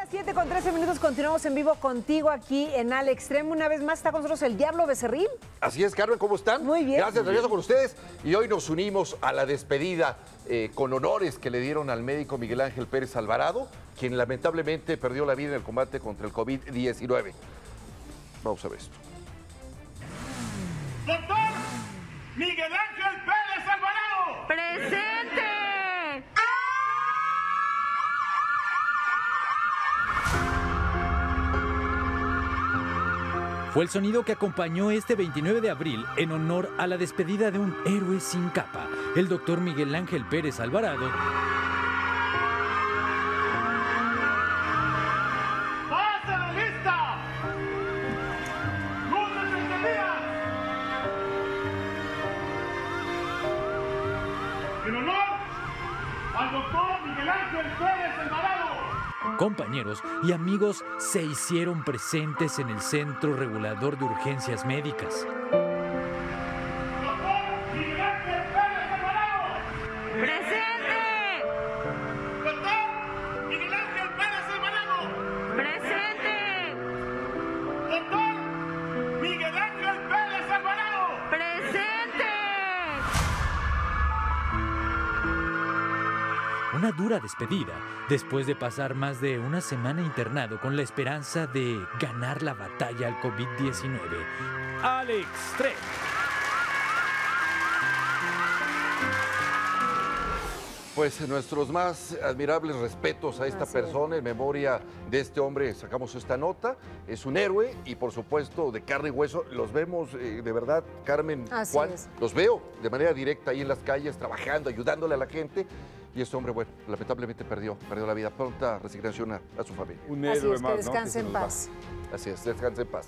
las 7 con 13 minutos continuamos en vivo contigo aquí en Al Extremo. Una vez más está con nosotros el Diablo Becerril. Así es, Carmen, ¿cómo están? Muy bien. Gracias, regreso con ustedes. Y hoy nos unimos a la despedida eh, con honores que le dieron al médico Miguel Ángel Pérez Alvarado, quien lamentablemente perdió la vida en el combate contra el COVID-19. Vamos a ver esto. Doctor Miguel Ángel Pérez Alvarado. ¡Presente! Fue el sonido que acompañó este 29 de abril en honor a la despedida de un héroe sin capa, el doctor Miguel Ángel Pérez Alvarado, al doctor Miguel Ángel Pérez. Compañeros y amigos se hicieron presentes en el Centro Regulador de Urgencias Médicas. Una dura despedida después de pasar más de una semana internado con la esperanza de ganar la batalla al COVID-19. Alex Tre. Pues nuestros más admirables respetos a esta Así es. persona, en memoria de este hombre sacamos esta nota. Es un héroe y por supuesto de carne y hueso. Los vemos eh, de verdad, Carmen, Así Juan, es. los veo de manera directa ahí en las calles, trabajando, ayudándole a la gente. Y este hombre, bueno, lamentablemente perdió, perdió la vida. Pronta resignación a, a su familia. Un Así héroe es, más, que descanse se en paz. Así es, descanse en paz.